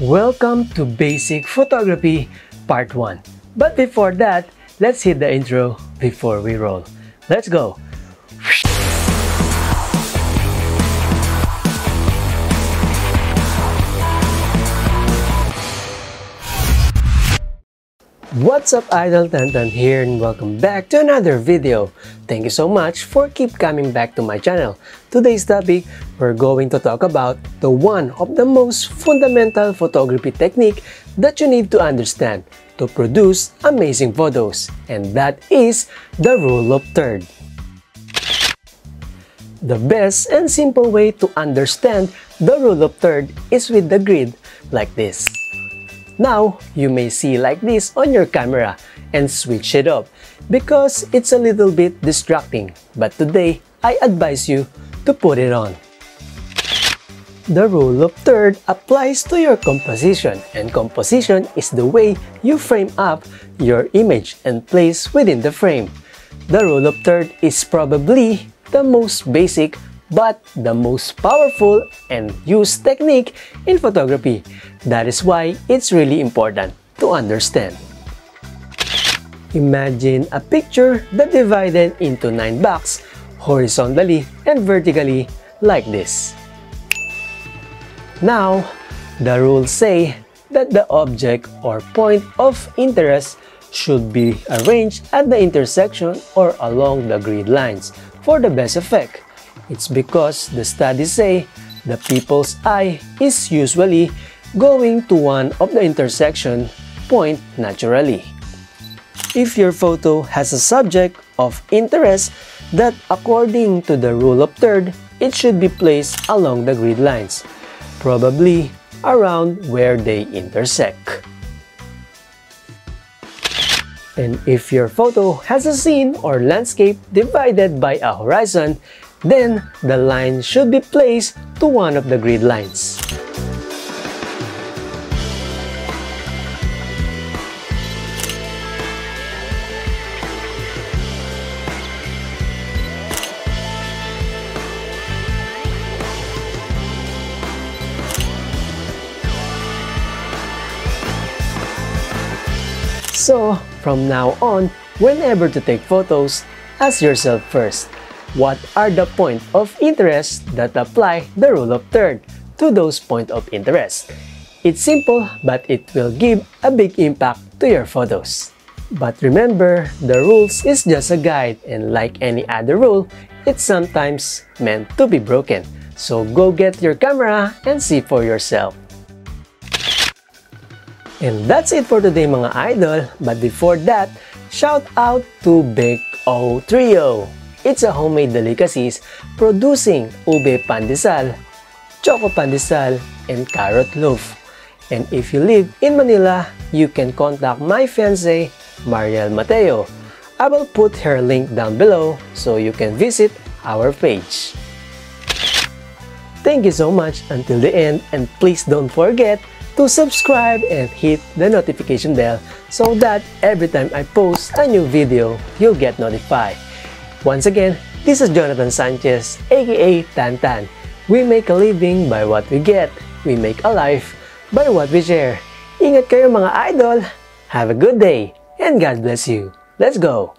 Welcome to Basic Photography Part 1. But before that, let's hit the intro before we roll. Let's go! What's up Idol Tantan here and welcome back to another video. Thank you so much for keep coming back to my channel. Today's topic, we're going to talk about the one of the most fundamental photography technique that you need to understand to produce amazing photos and that is the rule of third. The best and simple way to understand the rule of third is with the grid like this. Now, you may see like this on your camera and switch it up because it's a little bit distracting. But today, I advise you to put it on. The rule of third applies to your composition and composition is the way you frame up your image and place within the frame. The rule of third is probably the most basic but the most powerful and used technique in photography. That is why it's really important to understand. Imagine a picture that divided into 9 blocks horizontally and vertically like this. Now, the rules say that the object or point of interest should be arranged at the intersection or along the grid lines for the best effect. It's because the studies say the people's eye is usually going to one of the intersection point naturally. If your photo has a subject of interest that according to the rule of third, it should be placed along the grid lines, probably around where they intersect. And if your photo has a scene or landscape divided by a horizon, then, the line should be placed to one of the grid lines. So, from now on, whenever to take photos, ask yourself first, what are the point of interest that apply the rule of third to those point of interest? It's simple but it will give a big impact to your photos. But remember, the rules is just a guide and like any other rule, it's sometimes meant to be broken. So go get your camera and see for yourself. And that's it for today mga idol. But before that, shout out to Big O Trio. It's a homemade delicacies producing ube pandesal, choco pandesal, and carrot loaf. And if you live in Manila, you can contact my fiancé, Mariel Mateo. I will put her link down below so you can visit our page. Thank you so much until the end and please don't forget to subscribe and hit the notification bell so that every time I post a new video, you'll get notified. Once again, this is Jonathan Sanchez, aka Tan Tan. We make a living by what we get. We make a life by what we share. Ingat kayo mga idol. Have a good day and God bless you. Let's go!